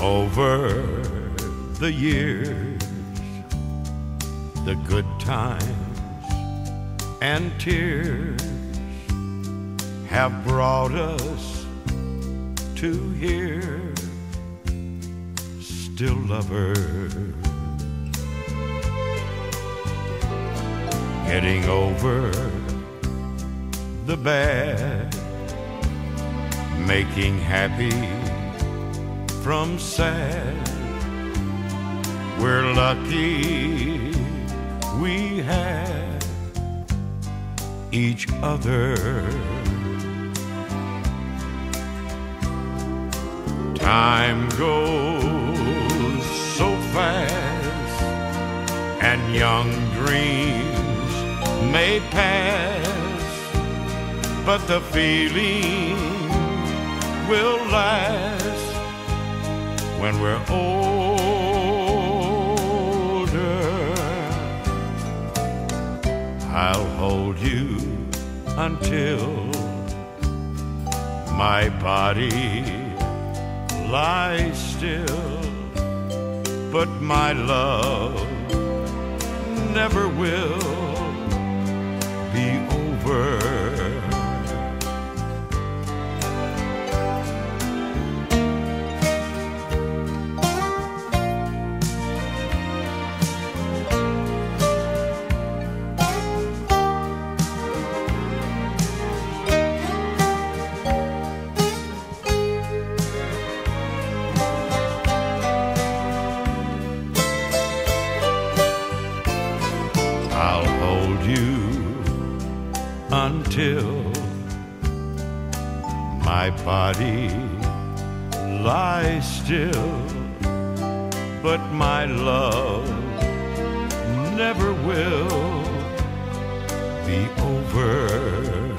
over the years, the good times and tears have brought us to here, still lovers. Getting over the bad, making happy from sad. We're lucky we have each other. Time goes so fast, and young dreams may pass, but the feeling will last when we're older. I'll hold you until my body lies still, but my love never will until my body lies still, but my love never will be over.